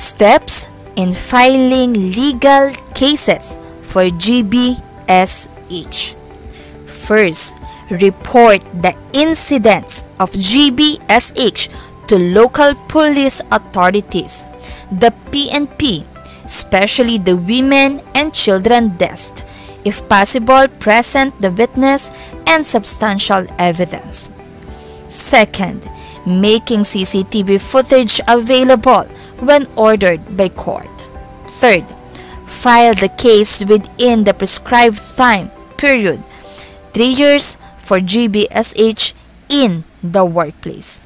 Steps in filing legal cases for GBSH. First, report the incidents of GBSH to local police authorities, the PNP, especially the Women and Children Desk, if possible present the witness and substantial evidence. Second, making CCTV footage available when ordered by court. Third, file the case within the prescribed time period, 3 years for GBSH in the workplace.